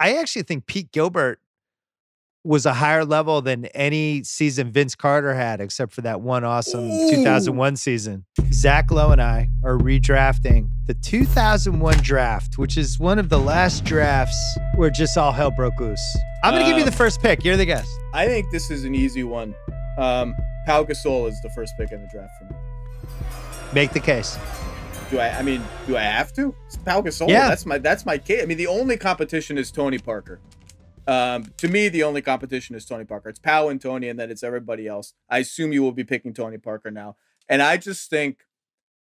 I actually think Pete Gilbert was a higher level than any season Vince Carter had, except for that one awesome Ooh. 2001 season. Zach Lowe and I are redrafting the 2001 draft, which is one of the last drafts where just all hell broke loose. I'm going to give you the Um, first pick. You're the guest. I think this is an easy one. Um, Pau Gasol is the first pick in the draft for me. Make the case. Do I? I mean, do I have to? It's Pau Gasol. Yeah. That's my that's my case. I mean, the only competition is Tony Parker. Um, to me, the only competition is Tony Parker. It's Pau and Tony, and then it's everybody else. I assume you will be picking Tony Parker now, and I just think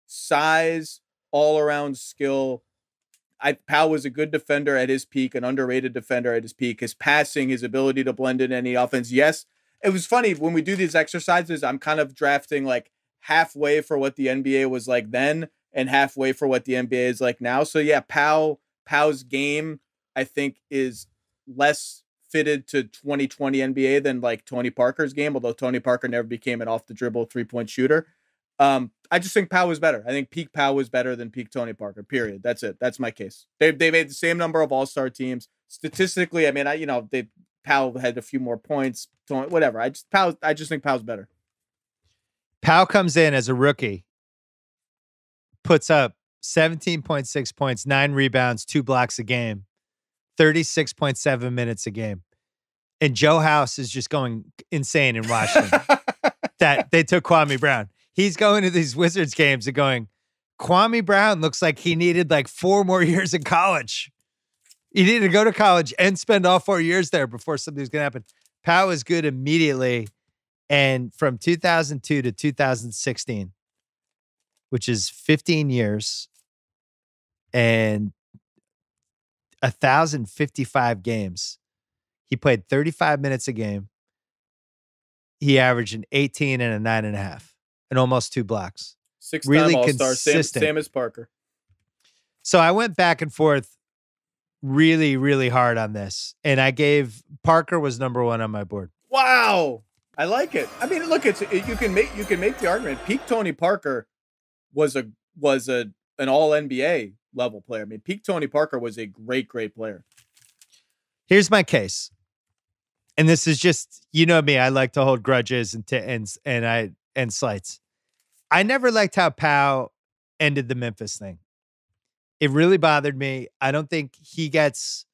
size, all around skill. I Pau was a good defender at his peak, an underrated defender at his peak. His passing, his ability to blend in any offense. Yes, it was funny when we do these exercises. I'm kind of drafting like halfway for what the NBA was like then, and halfway for what the NBA is like now. So yeah, Pau Pau's game I think is less fitted to 2020 NBA than like Tony Parker's game, although Tony Parker never became an off the dribble three point shooter. Um, I just think Pau was better. I think peak Pau was better than peak Tony Parker. Period. That's it. That's my case. They they made the same number of All Star teams. Statistically, I mean, I you know they Pau had a few more points. Whatever. I just Pau. I just think Pau's better. Pau comes in as a rookie, puts up 17.6 points, nine rebounds, two blocks a game, 36.7 minutes a game. And Joe House is just going insane in Washington that they took Kwame Brown. He's going to these Wizards games and going, Kwame Brown looks like he needed like four more years in college. He needed to go to college and spend all four years there before something's going to happen. Pau is good immediately. And from 2002 to 2016, which is 15 years and 1,055 games, he played 35 minutes a game. He averaged an 18 and a nine and a half and almost two blocks. Six Really All Star. Same, consistent. same as Parker. So I went back and forth really, really hard on this. And I gave Parker was number one on my board. Wow, I like it. I mean, look, it's it, you can make you can make the argument. Peak Tony Parker was a was a an All NBA level player. I mean, peak Tony Parker was a great, great player. Here's my case. And this is just, you know me, I like to hold grudges and to and and I and slights. I never liked how Pau ended the Memphis thing. It really bothered me. I don't think he gets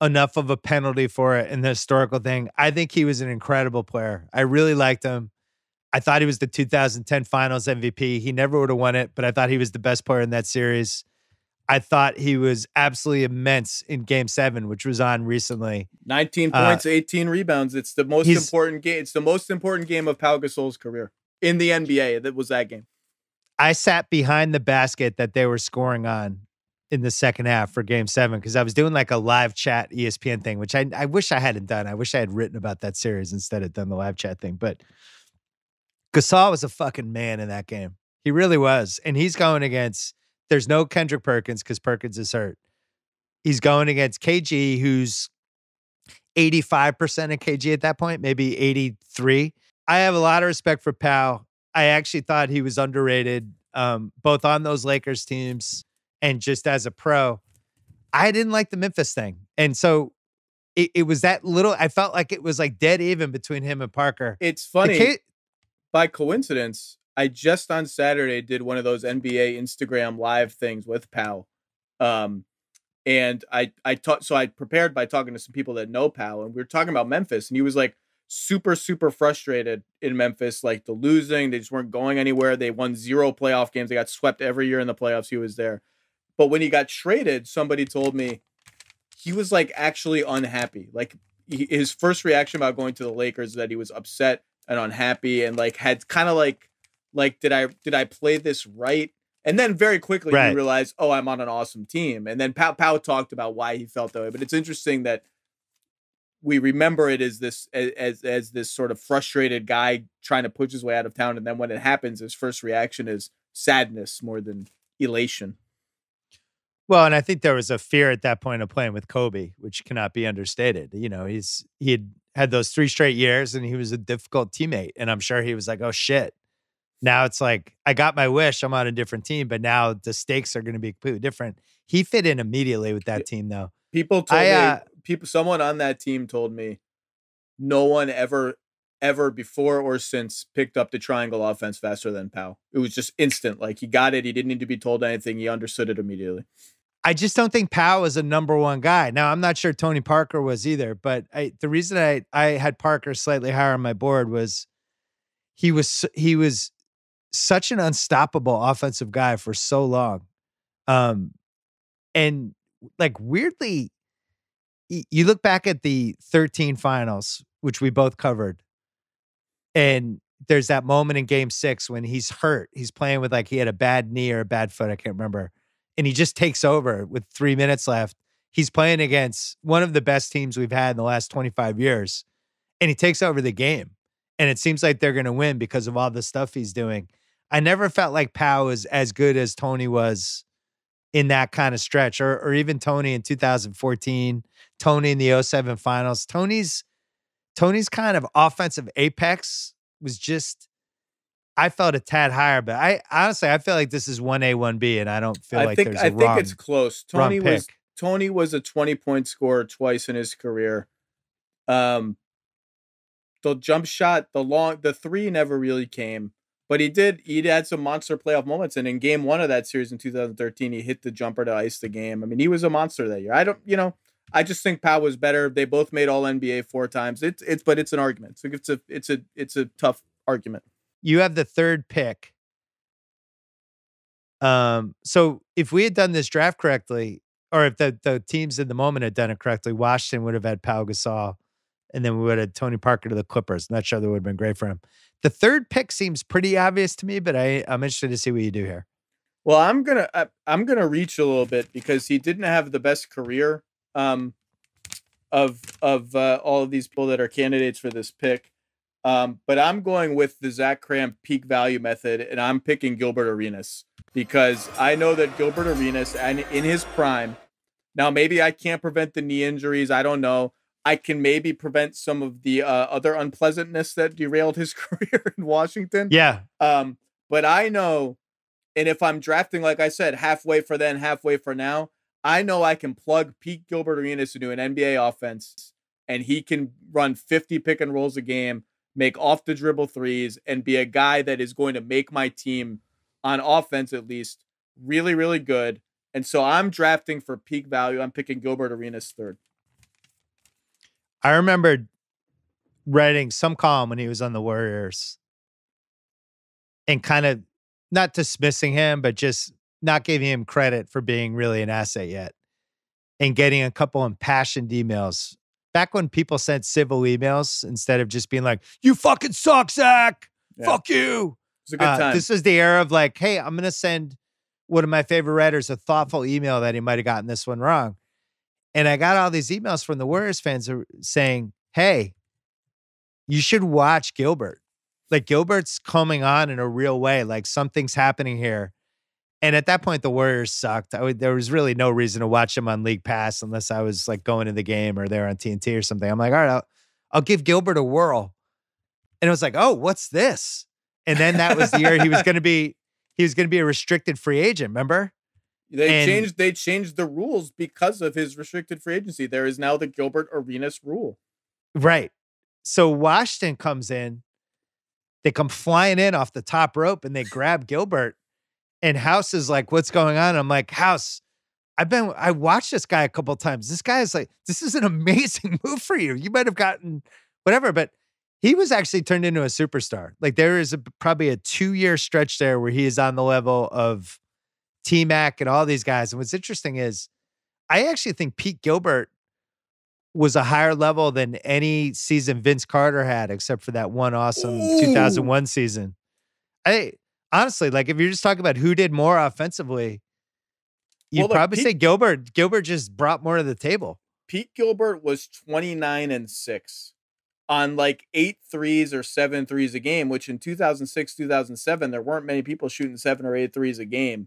enough of a penalty for it in the historical thing. I think he was an incredible player. I really liked him. I thought he was the 2010 Finals MVP. He never would have won it, but I thought he was the best player in that series. I thought he was absolutely immense in Game Seven, which was on recently. 19 Uh, points, 18 rebounds. It's the most important game. It's the most important game of Pau Gasol's career in the NBA. That was that game. I sat behind the basket that they were scoring on in the second half for game seven because I was doing like a live chat ESPN thing, which I, I wish I hadn't done. I wish I had written about that series instead of done the live chat thing. But Gasol was a fucking man in that game. He really was. And he's going against, there's no Kendrick Perkins because Perkins is hurt. He's going against KG, who's 85% of KG at that point, maybe 83. I have a lot of respect for Pau. I actually thought he was underrated, um, both on those Lakers teams and just as a pro. I didn't like the Memphis thing. And so it, it was that little, I felt like it was like dead even between him and Parker. It's The funny. By coincidence, I just on Saturday did one of those NBA Instagram live things with Pau. Um, and I I taught so I prepared by talking to some people that know Pau, and we were talking about Memphis, and he was like super super frustrated in Memphis, like the losing, they just weren't going anywhere. They won zero playoff games. They got swept every year in the playoffs. He was there, but when he got traded, somebody told me he was like actually unhappy. Like he, his first reaction about going to the Lakers that he was upset and unhappy and like had kind of like like did I did I play this right? And then very quickly Right. he realized, oh, I'm on an awesome team. And then Pau Pau talked about why he felt that way. But it's interesting that we remember it as this as as this sort of frustrated guy trying to push his way out of town. And then when it happens, his first reaction is sadness more than elation. Well, and I think there was a fear at that point of playing with Kobe, which cannot be understated. You know, he's he had had those three straight years and he was a difficult teammate. And I'm sure he was like, oh shit. Now it's like, I got my wish. I'm on a different team, but now the stakes are going to be completely different. He fit in immediately with that team, though. People told I, uh, me people someone on that team told me no one ever ever before or since picked up the triangle offense faster than Pau. It was just instant. Like he got it. He didn't need to be told anything. He understood it immediately. I just don't think Pau is a number one guy. Now I'm not sure Tony Parker was either, but I, the reason I I had Parker slightly higher on my board was he was he was such an unstoppable offensive guy for so long, um, and like weirdly, you look back at the 13 finals, which we both covered, and there's that moment in game six when he's hurt. He's playing with like he had a bad knee or a bad foot. I can't remember. And he just takes over with three minutes left. He's playing against one of the best teams we've had in the last 25 years. And he takes over the game. And it seems like they're going to win because of all the stuff he's doing. I never felt like Pau was as good as Tony was in that kind of stretch, or, or even Tony in 2014, Tony in the 07 finals. Tony's Tony's kind of offensive apex was just I felt a tad higher, but I honestly I feel like this is one A one B, and I don't feel I like think there's I a think wrong, it's close. Tony was. Tony was a twenty point scorer twice in his career. Um, the jump shot, the long, the three never really came, but he did. He had some monster playoff moments, and in game one of that series in 2013, he hit the jumper to ice the game. I mean, he was a monster that year. I don't, you know, I just think Pau was better. They both made All NBA four times. It's it's, but it's an argument. So it's a it's a it's a tough argument. You have the third pick. Um, so if we had done this draft correctly, or if the the teams in the moment had done it correctly, Washington would have had Pau Gasol, and then we would have Tony Parker to the Clippers. Not sure that would have been great for him. The third pick seems pretty obvious to me, but I I'm interested to see what you do here. Well, I'm gonna I, I'm gonna reach a little bit because he didn't have the best career um, of of uh, all of these people that are candidates for this pick. Um, but I'm going with the Zach Kram peak value method, and I'm picking Gilbert Arenas because I know that Gilbert Arenas, and in his prime, now maybe I can't prevent the knee injuries. I don't know. I can maybe prevent some of the uh, other unpleasantness that derailed his career in Washington. Yeah, Um, but I know, and if I'm drafting, like I said, halfway for then, halfway for now, I know I can plug Pete Gilbert Arenas into an NBA offense, and he can run 50 pick and rolls a game, make off the dribble threes, and be a guy that is going to make my team on offense at least really, really good. And so I'm drafting for peak value. I'm picking Gilbert Arenas third. I remember writing some column when he was on the Warriors and kind of not dismissing him, but just not giving him credit for being really an asset yet and getting a couple impassioned emails. Back when people sent civil emails instead of just being like, you fucking suck, Zach. Yeah. Fuck you. It's a good Uh, time. this is the era of like, hey, I'm going to send one of my favorite writers a thoughtful email that he might have gotten this one wrong. And I got all these emails from the Warriors fans saying, hey, you should watch Gilbert. Like Gilbert's coming on in a real way. Like something's happening here. And at that point, the Warriors sucked. I would, there was really no reason to watch them on League Pass unless I was like going to the game or they're on TNT or something. I'm like, all right, I'll, I'll give Gilbert a whirl. And it was like, oh, what's this? And then that was the year he was going to be he was going to be a restricted free agent. Remember? They And- changed they changed the rules because of his restricted free agency. There is now the Gilbert Arenas rule. Right. So Washington comes in, they come flying in off the top rope and they grab Gilbert. And House is like, what's going on? I'm like, House, I've been, I watched this guy a couple of times. This guy is like, this is an amazing move for you. You might have gotten whatever, but he was actually turned into a superstar. Like there is a, probably a two year stretch there where he is on the level of T Mac and all these guys. And what's interesting is I actually think Pete Gilbert was a higher level than any season Vince Carter had, except for that one awesome Ooh. 2001 season. I honestly, like, if you're just talking about who did more offensively, you'd Well, probably Pete- say Gilbert. Gilbert just brought more to the table. Pete Gilbert was 29 and 6 on like eight threes or seven threes a game, which in 2006, 2007, there weren't many people shooting seven or eight threes a game.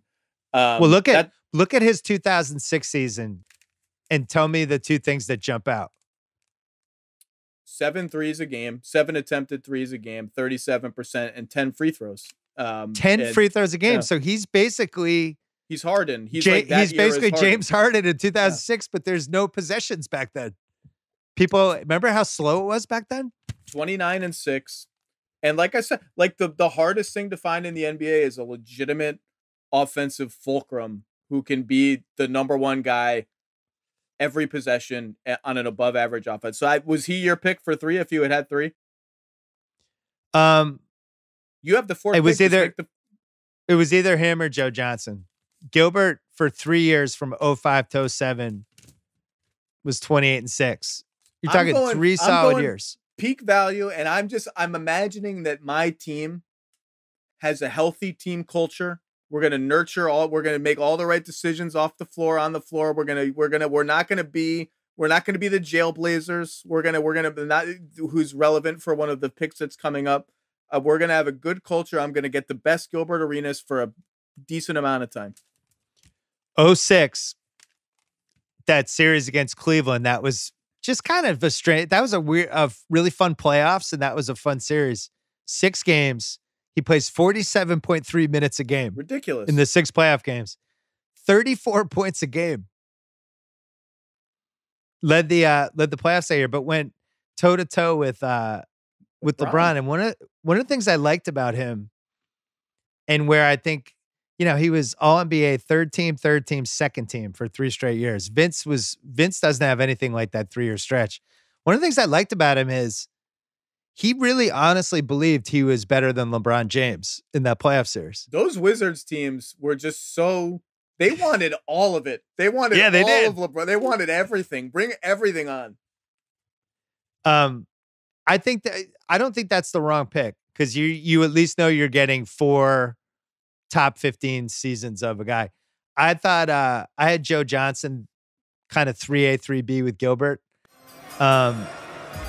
Um, well, look at that- look at his 2006 season, and tell me the two things that jump out. seven threes a game, seven attempted threes a game, 37%, and 10 free throws. Um, 10 and free throws a game. yeah. So he's basically He's Harden. He's Ja- like that he's basically Harden. James Harden in 2006, but there's no possessions back then. People remember how slow it was back then? 29 and 6. And like I said, like the the hardest thing to find in the NBA is a legitimate offensive fulcrum who can be the number one guy every possession on an above average offense. So I, was he your pick for 3 if you had had 3? Um you have the fourth It was either the- it was either him or Joe Johnson. Gilbert for 3 years from 05 to 07 was 28 and 6. You're talking going, 3 solid years. peak value and i'm just i'm imagining that my team has a healthy team culture. We're going to nurture all we're going to make all the right decisions off the floor on the floor. We're going to we're going to we're not going to be we're not going to be the jailblazers. We're going to we're going to not who's relevant for one of the picks that's coming up uh, we're going to have a good culture i'm going to get the best gilbert arenas for a decent amount of time 06 that series against cleveland that was just kind of a strange. That was a weird, a really fun playoffs, and that was a fun series. Six games. He plays forty-seven point three minutes a game. Ridiculous in the six playoff games. Thirty-four points a game. Led the uh led the playoffs that year, but went toe to toe with uh with LeBron. LeBron. And one of one of the things I liked about him, and where I think you know, he was all NBA, third team, third team, second team for three straight years. Vince was Vince doesn't have anything like that three year stretch. One of the things I liked about him is he really honestly believed he was better than LeBron James in that playoff series. Those Wizards teams were just so they wanted all of it. They wanted yeah, they all did. of LeBron. They wanted everything. Bring everything on. Um, I think that I don't think that's the wrong pick because you you at least know you're getting four top 15 seasons of a guy. I thought uh, I had Joe Johnson kind of 3A, 3B with Gilbert. Um,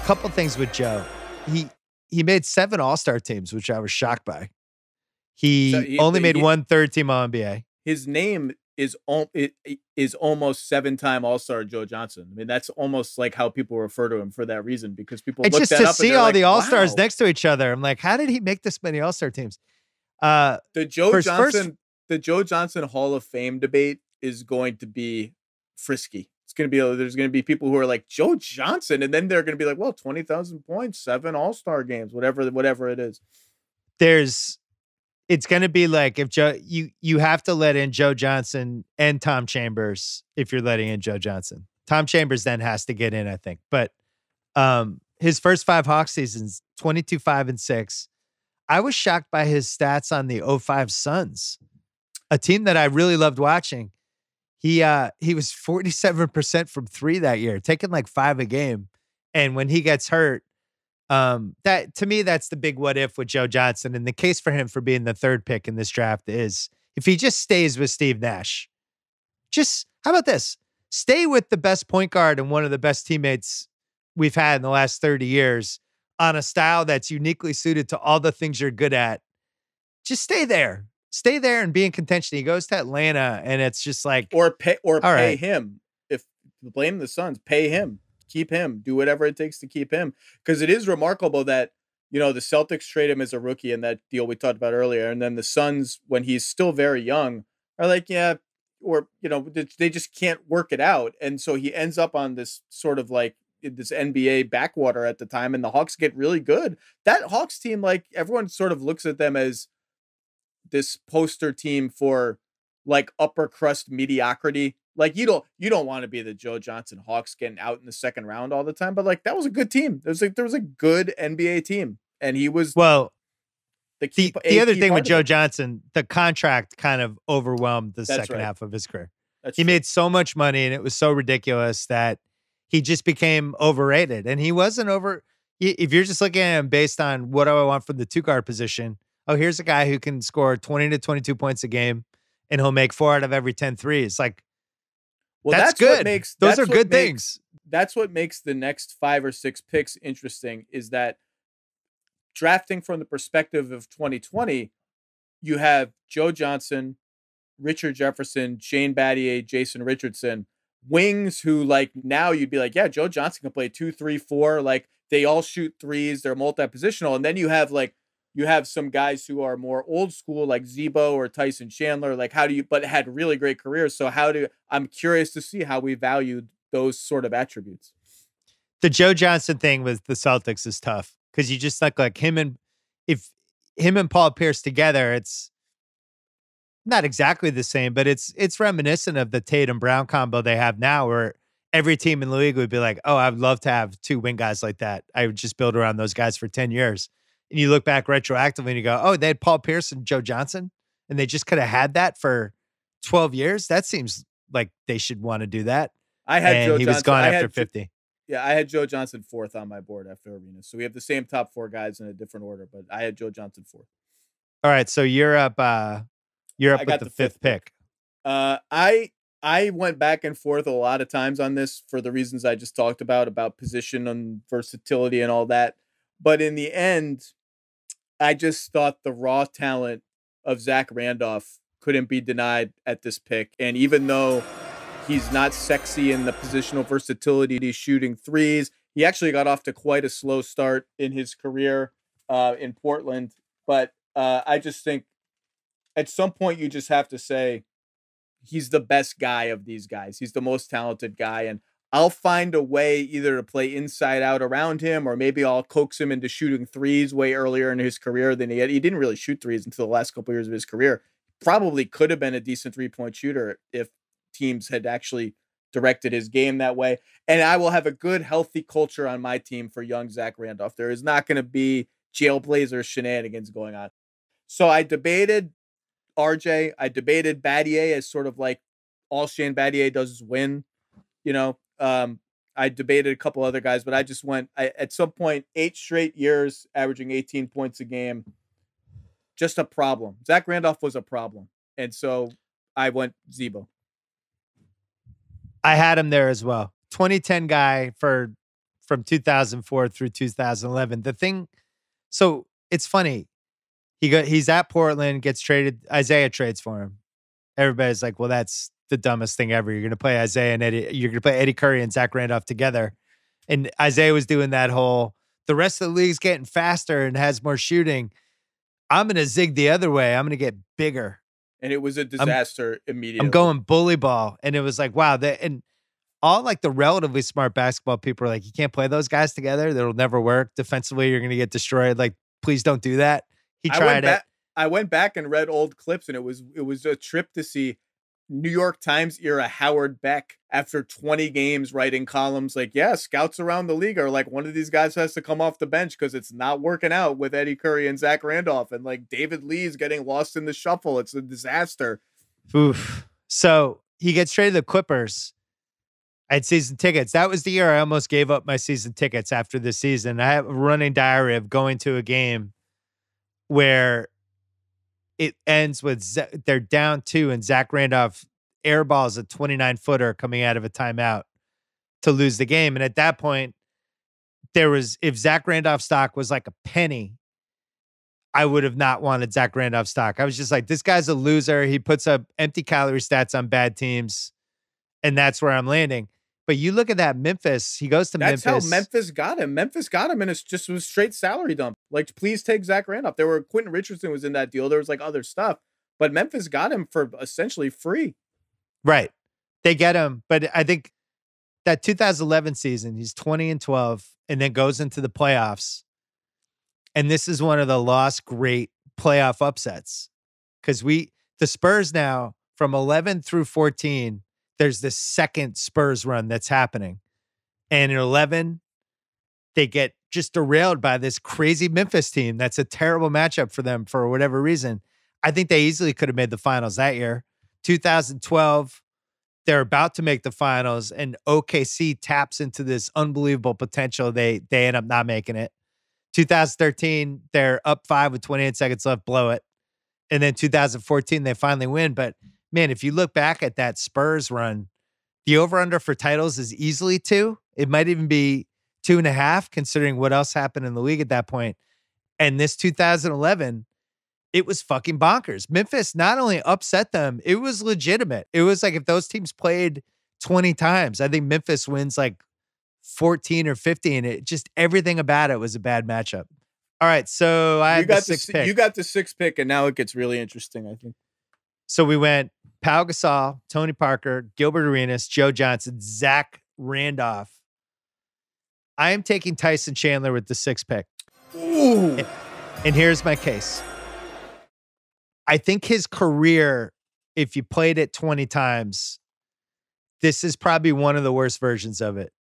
couple things with Joe. He he made seven All-Star teams, which I was shocked by. He, so he only made he, one third team All NBA. His name is it is almost seven time All Star Joe Johnson. I mean, that's almost like how people refer to him for that reason because people it's just to see all like, the All Stars wow. next to each other. I'm like, how did he make this many All Star teams? Uh, the Joe first, Johnson, first... the Joe Johnson Hall of Fame debate is going to be frisky. It's going to be there's going to be people who are like Joe Johnson, and then they're going to be like, well, twenty thousand points, seven All Star games, whatever, whatever it is. There's, it's going to be like if Joe, you you have to let in Joe Johnson and Tom Chambers if you're letting in Joe Johnson. Tom Chambers then has to get in, I think, but um, his first five Hawk seasons, 22, 5, and 6. I was shocked by his stats on the 05 Suns, a team that I really loved watching. He uh he was 47% from 3 that year, taking like 5 a game. And when he gets hurt, um that to me that's the big what if with Joe Johnson and the case for him for being the third pick in this draft is if he just stays with Steve Nash. Just how about this? Stay with the best point guard and one of the best teammates we've had in the last 30 years on a style that's uniquely suited to all the things you're good at, just stay there. Stay there and be in contention. He goes to Atlanta and it's just like or pay or pay right. him. If blame the Suns, pay him. Keep him. Do whatever it takes to keep him. Because it is remarkable that you know the Celtics trade him as a rookie in that deal we talked about earlier, and then the Suns, when he's still very young, are like, yeah, or you know, they just can't work it out, and so he ends up on this sort of like this NBA backwater at the time, and the Hawks get really good. That Hawks team, like everyone sort of looks at them as this poster team for like upper crust mediocrity. Like you don't you don't want to be the Joe Johnson Hawks getting out in the second round all the time, but like that was a good team. There was like there was a good NBA team, and he was well. The, key, the, the other thing with Joe Johnson, the contract kind of overwhelmed the That's second right. half of his career. That's he true. made so much money, and it was so ridiculous that he just became overrated. And he wasn't over. If you're just looking at him based on what do I want from the two guard position, oh, here's a guy who can score 20 to 22 points a game and he'll make four out of every 10 threes. Like, well, that's, that's good. makes those are good makes, things. That's what makes the next five or six picks interesting is that drafting from the perspective of 2020, you have Joe Johnson, Richard Jefferson, Shane Battier, Jason Richardson wings who like now you'd be like, yeah, Joe Johnson can play two, three, four. Like they all shoot threes. They're multi positional, and then you have like you have some guys who are more old school like Z-Bo or Tyson Chandler. Like how do you? But had really great careers. So how do I'm curious to see how we valued those sort of attributes. The Joe Johnson thing with the Celtics is tough because you just like like him and if him and Paul Pierce together, it's not exactly the same, but it's it's reminiscent of the Tatum Brown combo they have now, where every team in the league would be like, "Oh, I'd love to have two wing guys like that. I would just build around those guys for ten years." And you look back retroactively and you go, "Oh, they had Paul Pierce and Joe Johnson, and they just could have had that for twelve years." That seems like they should want to do that. I had and Joe he Johnson. was gone I after had fifty. Yeah, I had Joe Johnson fourth on my board after Arenas. So we have the same top four guys in a different order, but I had Joe Johnson fourth. All right, so you're up. uh You're up I with the, the fifth, fifth pick. Uh, I I went back and forth a lot of times on this for the reasons I just talked about about position and versatility and all that. But in the end, I just thought the raw talent of Zach Randolph couldn't be denied at this pick. And even though he's not sexy in the positional versatility, he's shooting threes. He actually got off to quite a slow start in his career uh, in Portland. But uh, I just think at some point you just have to say he's the best guy of these guys. He's the most talented guy. And I'll find a way either to play inside out around him or maybe I'll coax him into shooting threes way earlier in his career than he had. He didn't really shoot threes until the last couple years of his career. Probably could have been a decent three point shooter if teams had actually directed his game that way. And I will have a good, healthy culture on my team for young Zach Randolph. There is not going to be jailblazer shenanigans going on. So I debated RJ. I debated Battier as sort of like all Shane Battier does is win. You know, um, I debated a couple other guys, but I just went I, at some point eight straight years averaging 18 points a game. Just a problem. Zach Randolph was a problem, and so I went Z-Bo. I had him there as well. 2010 guy for from 2004 through 2011. The thing, so it's funny. He got he's at Portland, gets traded. Isiah trades for him. Everybody's like, "Well, that's the dumbest thing ever. You're going to play Isiah and Eddie. You're going to play Eddie Curry and Zach Randolph together." And Isiah was doing that whole. The rest of the league's getting faster and has more shooting. I'm going to zig the other way. I'm going to get bigger. And it was a disaster immediately. I'm going bully ball. And it was like, wow, that and all like the relatively smart basketball people are like, you can't play those guys together. That'll never work. Defensively, you're gonna get destroyed. Like, please don't do that. He I tried went it. back, I went back and read old clips, and it was it was a trip to see New York Times era Howard Beck after 20 games writing columns like, yeah, scouts around the league are like, one of these guys has to come off the bench because it's not working out with Eddie Curry and Zach Randolph, and like David Lee's getting lost in the shuffle. It's a disaster. Oof. So he gets traded to the Clippers. I had season tickets. That was the year I almost gave up my season tickets after the season. I have a running diary of going to a game where it ends with Z- they're down two and Zach Randolph airballs a 29 footer coming out of a timeout to lose the game. And at that point, there was if Zach Randolph stock was like a penny, I would have not wanted Zach Randolph stock. I was just like, this guy's a loser. He puts up empty calorie stats on bad teams, and that's where I'm landing. But you look at that Memphis, he goes to That's Memphis. how Memphis got him. Memphis got him, and it's just was straight salary dump. Like, please take Zach Randolph. There were Quentin Richardson was in that deal. There was like other stuff, but Memphis got him for essentially free. Right. They get him. But I think that 2011 season, he's 20 and 12 and then goes into the playoffs. And this is one of the lost great playoff upsets because we, the Spurs now from 11 through 14, there's this second Spurs run that's happening. And in 11, they get just derailed by this crazy Memphis team. That's a terrible matchup for them for whatever reason. I think they easily could have made the finals that year. 2012, they're about to make the finals, and OKC taps into this unbelievable potential. They they end up not making it. 2013, they're up five with 28 seconds left, blow it. And then 2014, they finally win. But man, if you look back at that Spurs run, the over under for titles is easily two. It might even be two and a half, considering what else happened in the league at that point. And this 2011, it was fucking bonkers. Memphis not only upset them, it was legitimate. It was like if those teams played 20 times, I think Memphis wins like 14 or 15. It just everything about it was a bad matchup. All right, so I you got the the sixth pick. you got the sixth pick, and now it gets really interesting. I think. So we went Pau Gasol, Tony Parker, Gilbert Arenas, Joe Johnson, Zach Randolph. I am taking Tyson Chandler with the six pick. Ooh. And, and here's my case. I think his career, if you played it 20 times, this is probably one of the worst versions of it.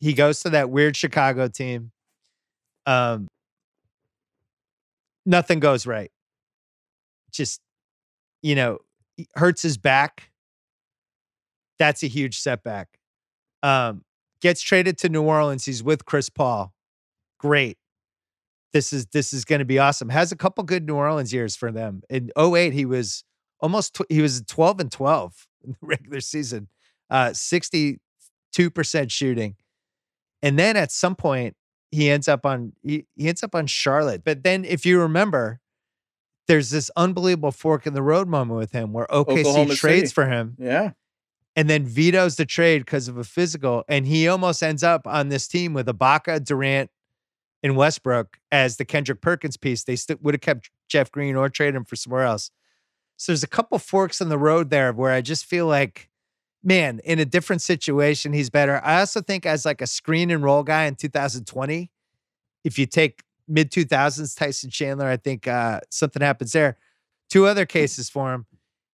He goes to that weird Chicago team. Um, nothing goes right. Just, you know, hurts his back. That's a huge setback. Um, gets traded to New Orleans. He's with Chris Paul. Great. This is this is going to be awesome. Has a couple good New Orleans years for them. In 08, he was almost tw- he was 12 and 12 in the regular season. Uh 62% shooting. And then at some point he ends up on he, he ends up on Charlotte. But then if you remember, there's this unbelievable fork in the road moment with him where OKC Oklahoma trades City. for him Yeah. and then vetoes the trade because of a physical. And he almost ends up on this team with Ibaka, Durant, and Westbrook as the Kendrick Perkins piece. They st- would have kept Jeff Green or traded him for somewhere else. So there's a couple forks in the road there where I just feel like, man, in a different situation, he's better. I also think as like a screen and roll guy in 2020, if you take mid 2000s Tyson Chandler, I think uh, something happens there. Two other cases for him.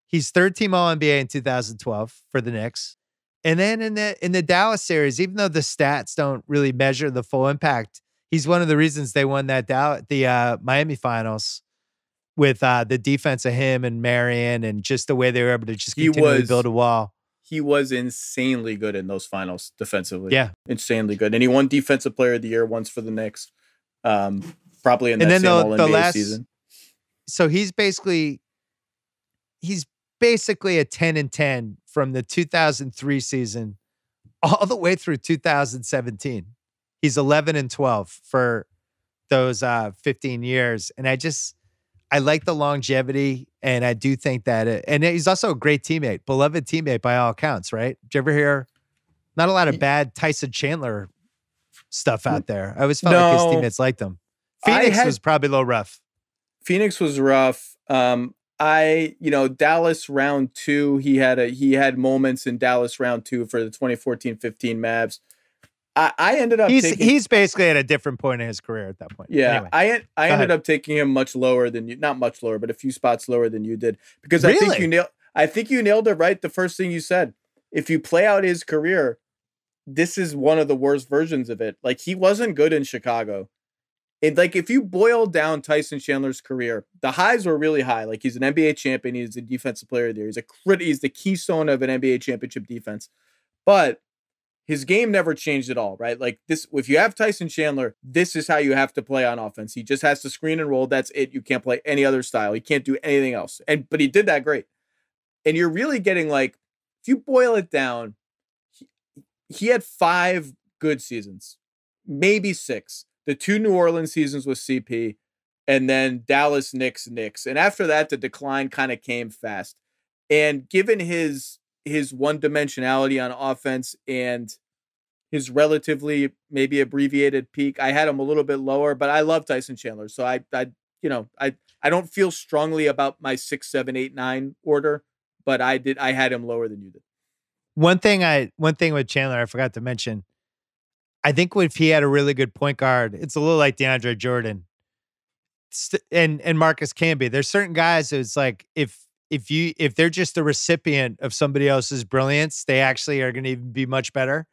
He's third team All NBA in 2012 for the Knicks. And then in the in the Dallas series, even though the stats don't really measure the full impact, he's one of the reasons they won that Dow- the uh, Miami finals with uh, the defense of him and Marion and just the way they were able to just continually was- build a wall. He was insanely good in those finals defensively. Yeah. Insanely good. And he won defensive player of the year once for the Knicks. Um, probably in And that then same the- all the NBA last- season. So he's basically he's basically a 10 and 10 from the 2003 season all the way through 2017. He's 11 and 12 for those uh 15 years and I just I like the longevity and I do think that it, and he's also a great teammate, beloved teammate by all accounts, right? Did you ever hear not a lot of bad Tyson Chandler stuff out there? I always felt like his teammates liked him. Phoenix had- was probably a little rough. Phoenix was rough. Um, I, you know, Dallas round two, he had a he had moments in Dallas round two for the 2014-15 Mavs. I, I ended up He's taking he's basically at a different point in his career at that point. Yeah, Anyway, I I ended ahead. up taking him much lower than you, not much lower, but a few spots lower than you did because I think you nailed. I think you nailed it right. The first thing you said, if you play out his career, this is one of the worst versions of it. Like he wasn't good in Chicago. And like if you boil down Tyson Chandler's career, the highs were really high. Like he's an NBA champion, he's a defensive player there. He's a crit, he's the keystone of an NBA championship defense. But his game never changed at all, right? Like this, if you have Tyson Chandler, this is how you have to play on offense. He just has to screen and roll. That's it. You can't play any other style. He can't do anything else. And but he did that great. And you're really getting like, if you boil it down, he had five good seasons, maybe six. The two New Orleans seasons with CP, and then Dallas Knicks Knicks. And after that, the decline kind of came fast. And given his his one dimensionality on offense and his relatively maybe abbreviated peak, I had him a little bit lower, but I love Tyson Chandler. So I I you know, I I don't feel strongly about my six, seven, eight, nine order, but I did I had him lower than you did. One thing I one thing with Chandler I forgot to mention. I think if he had a really good point guard, it's a little like DeAndre Jordan, and and Marcus Camby. There's certain guys who it's like if if you if they're just a recipient of somebody else's brilliance, they actually are going to even be much better.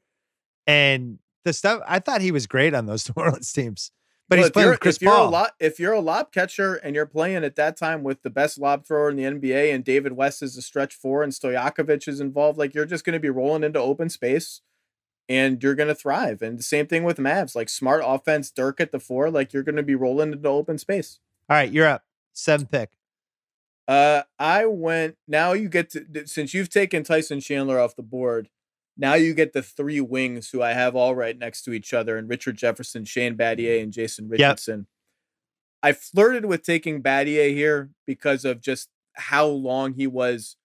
And the stuff I thought he was great on those New Orleans teams, but Well, he's if playing you're, Chris if Paul. A lob, if you're a lob catcher and you're playing at that time with the best lob thrower in the NBA and David West is the stretch four and Stojakovic is involved, like you're just going to be rolling into open space and you're going to thrive. And the same thing with Mavs, like smart offense, Dirk at the four, like you're going to be rolling into open space. All right, you're up. Seven pick. Uh, I went. Now you get to since you've taken Tyson Chandler off the board. Now you get the three wings who I have all right next to each other, and Richard Jefferson, Shane Battier, and Jason Richardson. I flirted with taking Battier here because of just how long he was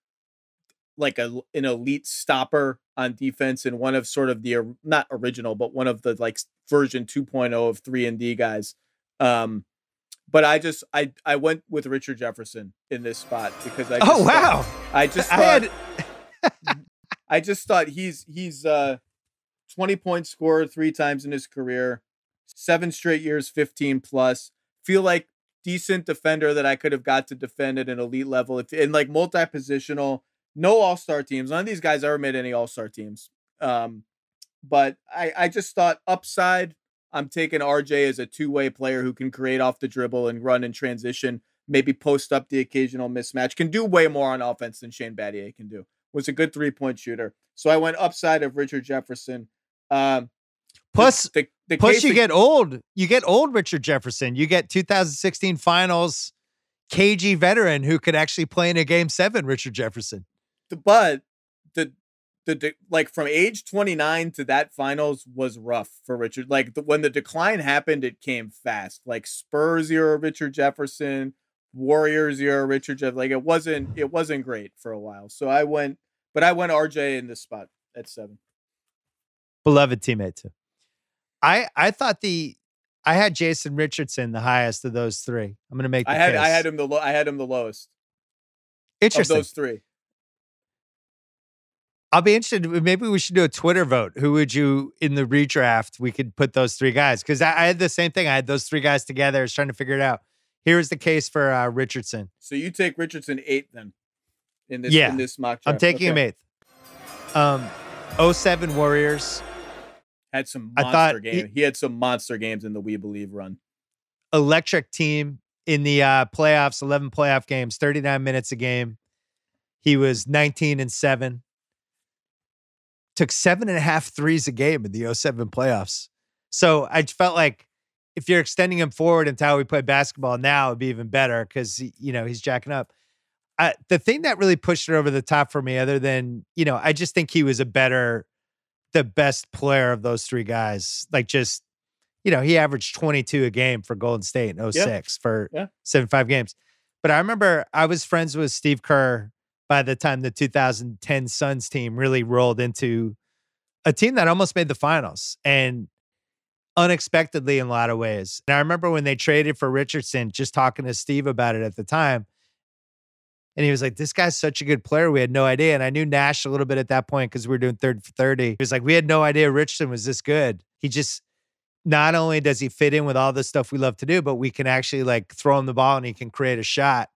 like a an elite stopper on defense and one of sort of the not original but one of the like version 2.0 of 3 and D guys. Um but I just I I went with Richard Jefferson in this spot because I just Oh thought- wow! I just I had I just thought he's he's uh 20 point scorer three times in his career, seven straight years, 15 plus. Feel like decent defender that I could have got to defend at an elite level. If in like multi positional, no all star teams. None of these guys ever made any all star teams. Um, but I, I just thought upside. I'm taking RJ as a two way player who can create off the dribble and run in transition, maybe post up the occasional mismatch, can do way more on offense than Shane Battier can do. Was a good three point shooter. So I went upside of Richard Jefferson. Um, plus, the, the, the plus you that, get old. You get old Richard Jefferson. You get 2016 finals KG veteran who could actually play in a game seven, Richard Jefferson. But the the like from age 29 to that finals was rough for Richard. Like the, when the decline happened, it came fast. Like Spurs era Richard Jefferson, Warriors era Richard Jeff. Like it wasn't it wasn't great for a while. So I went, but I went RJ in this spot at seven. Beloved teammate too. I I thought the I had Jason Richardson the highest of those three. I'm gonna make. I had case. I had him the lo- I had him the lowest. Interesting. Of those three. I'll be interested. Maybe we should do a Twitter vote. Who would you in the redraft? We could put those three guys because I, I, had the same thing. I had those three guys together. I was trying to figure it out. Here's the case for uh, Richardson. So you take Richardson eight then in this yeah, in this mock draft. I'm taking okay. him eighth. Um, 07 Warriors had some monster I thought games. He, he, had some monster games in the We Believe run. Electric team in the uh, playoffs, 11 playoff games, 39 minutes a game. He was 19 and seven took seven and a half threes a game in the 07 playoffs. So I felt like if you're extending him forward into how we play basketball now, it'd be even better because you know he's jacking up. I, the thing that really pushed it over the top for me, other than you know, I just think he was a better, the best player of those three guys. Like just you know, he averaged 22 a game for Golden State in 06 yeah. for yeah. 75 games. But I remember I was friends with Steve Kerr by the time the 2010 Suns team really rolled into a team that almost made the finals and unexpectedly in a lot of ways. And I remember when they traded for Richardson, just talking to Steve about it at the time. And he was like, This guy's such a good player. We had no idea. And I knew Nash a little bit at that point because we were doing 30 for 30. He was like, We had no idea Richardson was this good. He just, not only does he fit in with all the stuff we love to do, but we can actually like throw him the ball and he can create a shot.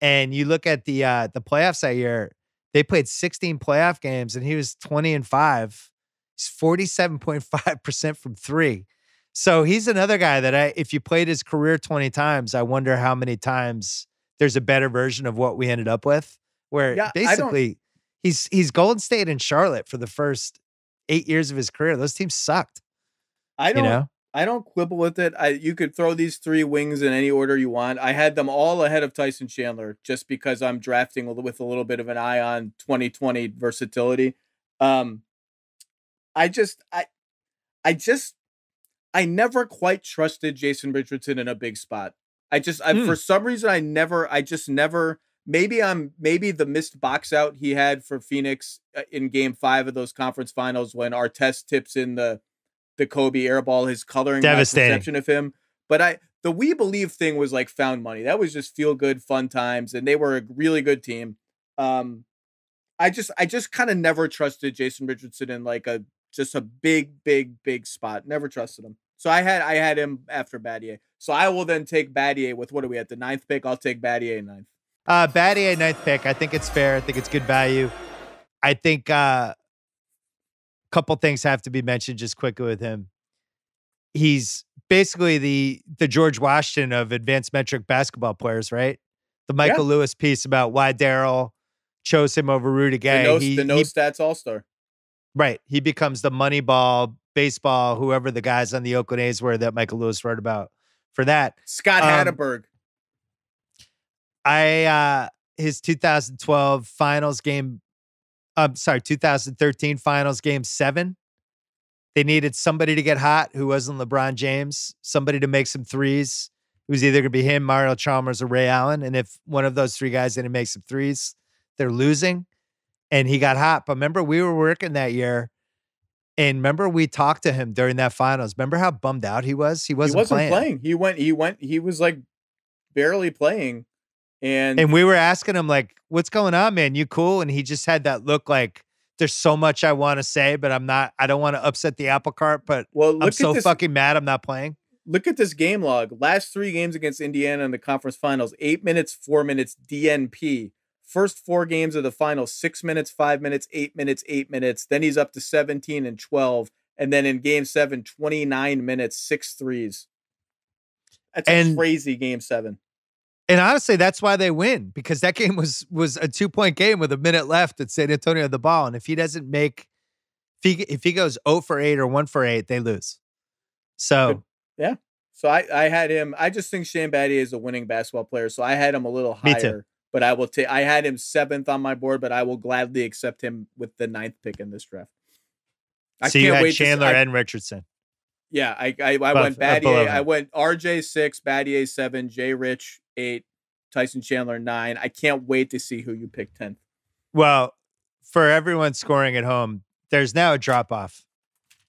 And you look at the uh the playoffs that year, they played 16 playoff games and he was 20 and 5. He's 47.5% from 3. So he's another guy that I if you played his career 20 times, I wonder how many times there's a better version of what we ended up with where yeah, basically he's he's Golden State and Charlotte for the first 8 years of his career. Those teams sucked. I don't you know? I don't quibble with it. I you could throw these three wings in any order you want. I had them all ahead of Tyson Chandler just because I'm drafting with a little bit of an eye on 2020 versatility. Um, I just I I just I never quite trusted Jason Richardson in a big spot. I just I, mm. for some reason I never I just never maybe I'm maybe the missed box out he had for Phoenix uh, in game 5 of those conference finals when Artest tips in the the Kobe airball, his coloring perception of him. But I the We Believe thing was like found money. That was just feel good, fun times, and they were a really good team. Um, I just I just kind of never trusted Jason Richardson in like a just a big, big, big spot. Never trusted him. So I had I had him after Battier. So I will then take Battier with what are we at the ninth pick? I'll take Battier ninth. Uh Battier ninth pick. I think it's fair. I think it's good value. I think uh couple things have to be mentioned just quickly with him. He's basically the the George Washington of advanced metric basketball players, right? The Michael yeah. Lewis piece about why Daryl chose him over Rudy Gay. The no, he, the no he, stats all star. Right. He becomes the money ball, baseball, whoever the guys on the Oakland A's were that Michael Lewis wrote about for that. Scott um. I uh his 2012 finals game I'm sorry, 2013 finals game seven. They needed somebody to get hot who wasn't LeBron James, somebody to make some threes. It was either going to be him, Mario Chalmers, or Ray Allen. And if one of those three guys didn't make some threes, they're losing. And he got hot. But remember, we were working that year. And remember, we talked to him during that finals. Remember how bummed out he was? He wasn't, he wasn't playing. playing. He went, he went, he was like barely playing. And and we were asking him like, "What's going on, man? You cool?" And he just had that look like there's so much I want to say, but I'm not. I don't want to upset the apple cart. But Well, look I'm so this. fucking mad I'm not playing. look at this game log. Last three games against Indiana in the conference finals: eight minutes, four minutes, DNP. First four games of the final six minutes, five minutes, eight minutes, eight minutes. Then he's up to 17 and 12, and then in game seven, 29 minutes, six threes. That's a And- crazy game seven. And honestly, that's why they win because that game was was a two point game with a minute left at San Antonio the ball, and if he doesn't make, if he if he goes zero for eight or one for eight, they lose. So Yeah. So I, I had him. I just think Shane Battier is a winning basketball player. So I had him a little Me higher. But I will take. I had him seventh on my board, but I will gladly accept him with the ninth pick in this draft. I so you can't had wait. to see- Chandler I- and Richardson. Yeah, I I, I Above- went uh, Battier. I went RJ six, Battier seven, Jay Rich eight, Tyson Chandler nine. I can't wait to see who you pick tenth. Well, for everyone scoring at home, there's now a drop off.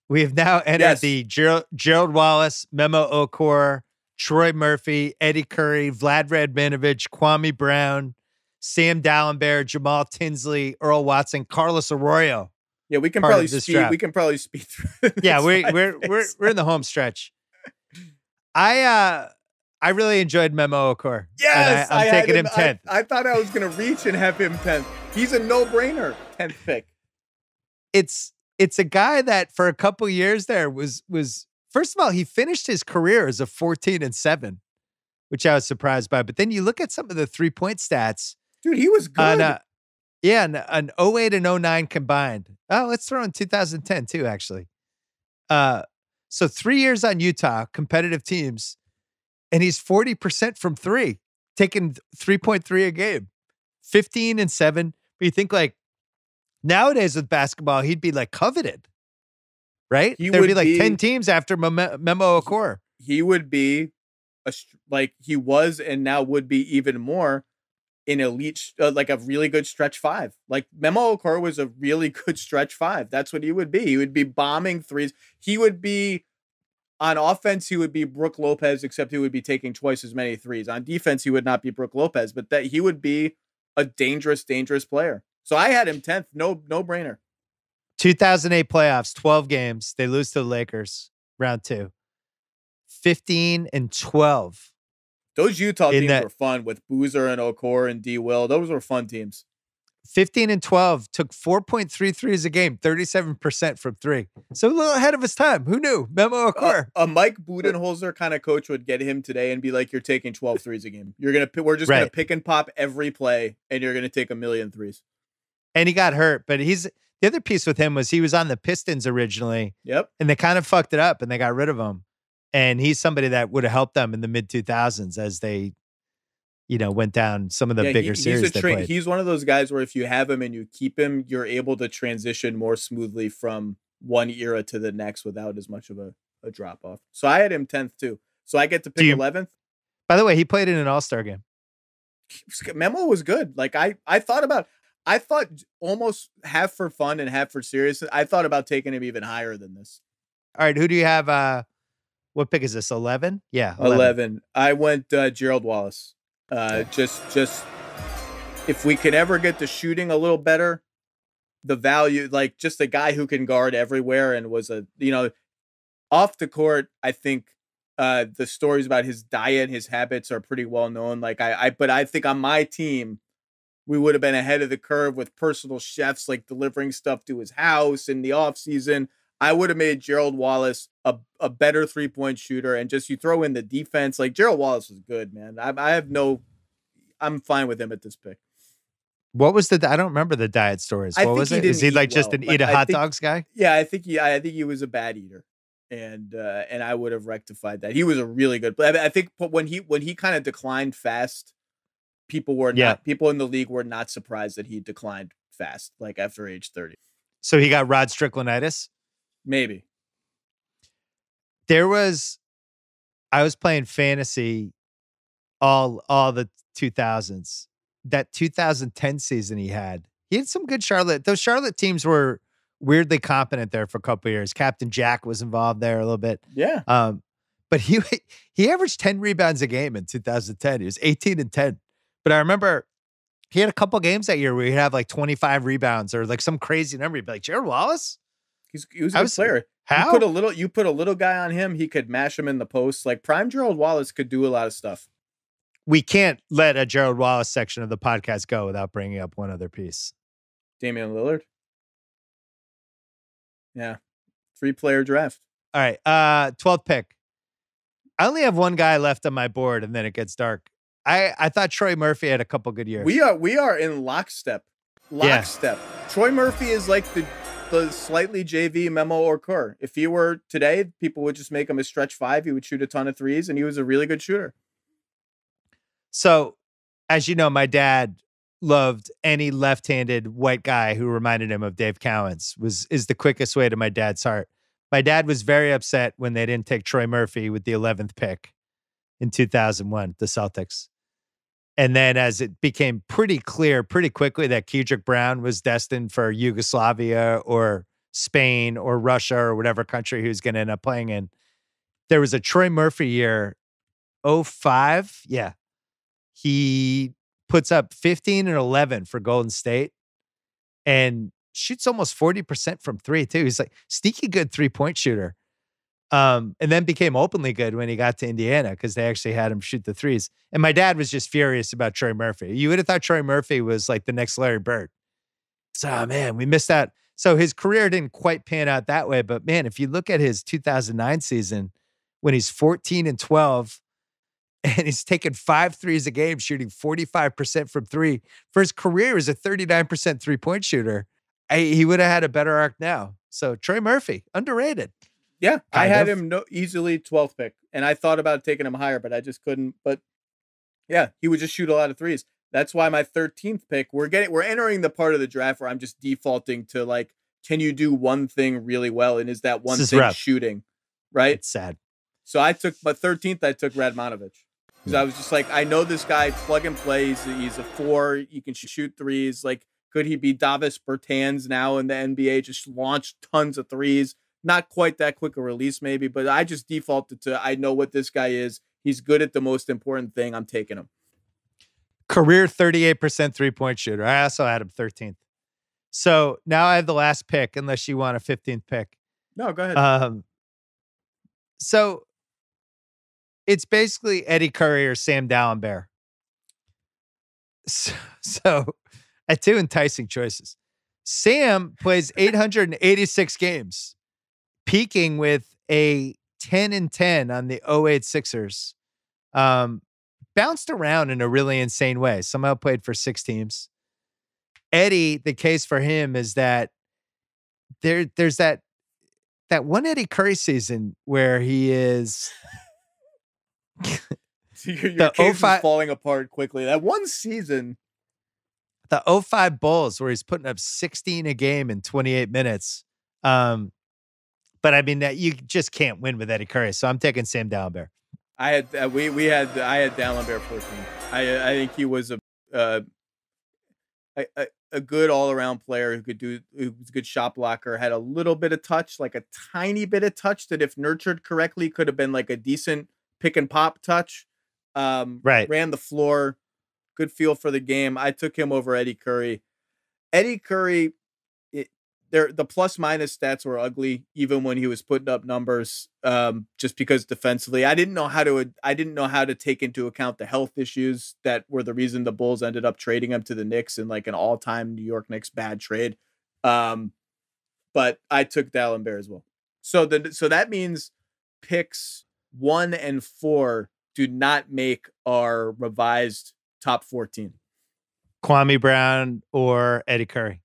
We have now entered Yes. the Gerald, Gerald Wallace, Memo Okur, Troy Murphy, Eddie Curry, Vlad Radmanovic, Kwame Brown, Sam Dalembert, Jamal Tinsley, Earl Watson, Carlos Arroyo. Yeah, we can probably speed. draft. We can probably speed through. Yeah, we, five we're we're we're in the home stretch. I uh I really enjoyed Memo Okur. Yes, I, I am taking him I- tenth. I, thought I was gonna reach and have him tenth. He's a no brainer. Tenth pick. it's it's a guy that for a couple years there was was first of all he finished his career as a 14 and 7 which i was surprised by but then you look at some of the three point stats Dude, he was good. on uh, yeah an, an 08 and 09 combined. Oh let's throw in 2010 too actually. Uh so three years on utah competitive teams and he's 40% from three taking 3.3 a game. 15 and 7 but you think like nowadays with basketball he'd be like coveted right? He there'd be like be- 10 teams after Memo, Memo Okur. he would be a like he was and now would be even more in elite uh, like a really good stretch five. Like memo Okur was a really good stretch five. That's what he would be. He would be bombing threes. He would be on offense he would be Brook Lopez except he would be taking twice as many threes. On defense he would not be Brook Lopez but that he would be a dangerous dangerous player. So I had him 10th no no brainer 2008 playoffs 12 games they lose to the lakers round two. 15 and 12 those Utah teams that- were fun with Boozer and Okur and D Will. Those were fun teams. 15 and 12 took 4.3 threes a game 37% from three. So a little ahead of his time. Who knew? Memo Okur. a Mike uh, Budenholzer kind of coach would get him today and be like, "You're taking 12 threes a game. You're gonna, we're just gonna pick and pop every play, and you're gonna take a million threes." and he got hurt but he's the other piece with him was he was on the pistons originally Yep. and they kind of fucked it up and they got rid of him. And he's somebody that would have helped them in the mid 2000s as they, you know, went down some of the Yeah, he- bigger he's series they tra- played. He's one of those guys where if you have him and you keep him, you're able to transition more smoothly from one era to the next without as much of a, a drop off. So I had him 10th too. So I get to pick you- 11th. By the way, he played in an All Star game. Memo was good. Like I, I thought about, I thought almost half for fun and half for serious. I thought about taking him even higher than this. All right, who do you have? Uh, what pick is this? 11? Yeah, 11. 11. I went uh, Gerald Wallace. Uh, just, just if we can ever get the shooting a little better, the value, like just a guy who can guard everywhere and was a, you know, off the court. I think uh, the stories about his diet, his habits are pretty well known. Like I, I, but I think on my team, we would have been ahead of the curve with personal chefs like delivering stuff to his house in the off season. I would have made Gerald Wallace a, a better three point shooter, and just you throw in the defense. Like Gerald Wallace was good, man. I, I have no, I'm fine with him at this pick. What was the? I don't remember the diet stories. I What was he it? Is he like eat just well. an eat a hot think, dogs guy? Yeah, I think he, I think he was a bad eater, and uh, and I would have rectified that. He was a really good. But I think when he when he kind of declined fast, people were Yeah. not people in the league were not surprised that he declined fast, like after age thirty, So he got Rod Stricklanditis. maybe. There was, I was playing fantasy all all the 2000s. That 2010 season he had, he had some good Charlotte. Those Charlotte teams were weirdly competent there for a couple years. Captain Jack was involved there a little bit. Yeah, Um, but he he averaged 10 rebounds a game in 2010. He was 18 and 10. But I remember He had a couple games that year where he'd have like 25 rebounds or like some crazy number. He'd be like, Gerald Wallace? He's he was a good was- player. How? You put a little you put a little guy on him, he could mash him in the post. Like prime Gerald Wallace could do a lot of stuff. we can't let a Gerald Wallace section of the podcast go without bringing up one other piece. Damian Lillard. Yeah. Three player draft. All right. Uh 12th pick. I only have one guy left on my board and then it gets dark. I, I thought Troy Murphy had a couple good years. We are we are in lockstep. Yeah. Lockstep. Troy Murphy is like the the slightly JV Memo Okur. If he were today, people would just make him a stretch five. He would shoot a ton of threes, and he was a really good shooter. So, as you know, my dad loved any left-handed white guy who reminded him of Dave Cowens. Was is the quickest way to my dad's heart. My dad was very upset when they didn't take Troy Murphy with the 11th pick in 2001, the Celtics. And then as it became pretty clear pretty quickly that Kedrick Brown was destined for Yugoslavia or Spain or Russia or whatever country he was going to end up playing in, there was a Troy Murphy year 05. Yeah. He puts up 15 and 11 for Golden State and shoots almost 40% from three, too. He's like sneaky good three point shooter. Um, and then became openly good when he got to Indiana because they actually had him shoot the threes. And my dad was just furious about Troy Murphy. You would have thought Troy Murphy was like the next Larry Bird. So, man, we missed out. So his career didn't quite pan out that way. But man, if you look at his 2009 season when he's 14 and 12 and he's taking five threes a game, shooting 45% from three for his career as a 39% three point shooter, I, he would have had a better arc now. So Troy Murphy, underrated. Yeah, I had of. him no, easily 12th pick, and I thought about taking him higher, but I just couldn't. But yeah, he would just shoot a lot of threes. That's why my 13th pick. We're getting we're entering the part of the draft where I'm just defaulting to like, can you do one thing really well, and is that one is thing rough. shooting, right? It's sad. So I took my 13th. I took Radmanovic because I was just like, I know this guy plug and play. He's, he's a four. You can sh- shoot threes. Like, could he be Davis Bertans now in the NBA? Just launch tons of threes. Not quite that quick a release, maybe, but I just defaulted to I know what this guy is. He's good at the most important thing. I'm taking him. Career 38% three point shooter. I also had him 13th. So now I have the last pick, unless you want a 15th pick. No, go ahead. Um, so it's basically Eddie Curry or Sam Dalembert. So, so at two enticing choices. Sam plays 886 games, peaking with a 10 and 10 on the 08 Sixers. Um, bounced around in a really insane way. Somehow played for six teams. Eddie, the case for him is that there there's that that one Eddie Curry season where he is your your the case is falling apart quickly. That one season, the 05 Bulls where he's putting up 16 a game in 28 minutes. Um, but I mean that you just can't win with Eddie Curry. So I'm taking Sam Dalembert. I had uh, we we had I had Dalembert 14. I I think he was a uh, a, a, good all around player who could do who was a good shot blocker. Had a little bit of touch, like a tiny bit of touch that if nurtured correctly could have been like a decent pick and pop touch. Um, Right. Ran the floor, good feel for the game. I took him over Eddie Curry. Eddie Curry, there the plus minus stats were ugly even when he was putting up numbers. Um, just because defensively, I didn't know how to I didn't know how to take into account the health issues that were the reason the Bulls ended up trading him to the Knicks in like an all time New York Knicks bad trade. Um, but I took Dalembert as well. So the so that means picks one and four do not make our revised top 14. Kwame Brown or Eddie Curry.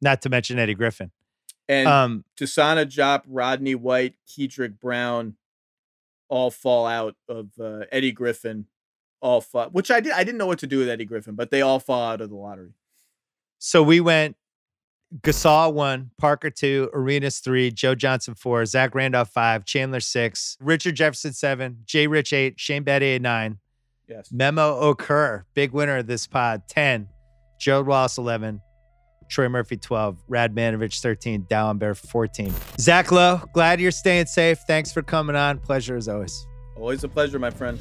Not to mention Eddie Griffin. And Um, DeSagana Diop, Rodney White, Kedrick Brown all fall out of uh, Eddie Griffin. All fall, which I did. I didn't know what to do with Eddie Griffin, but they all fall out of the lottery. so we went Gasol one, Parker two, Arenas three, Joe Johnson four, Zach Randolph five, Chandler six, Richard Jefferson seven, Jay Rich eight, Shane Battier nine, Yes. Memo Okur, big winner of this pod, 10. Gerald Wallace, 11. Troy Murphy, 12. Radmanovic, 13. Dalembert, 14. Zach Lowe, glad you're staying safe. Thanks for coming on. Pleasure as always. Always a pleasure, my friend.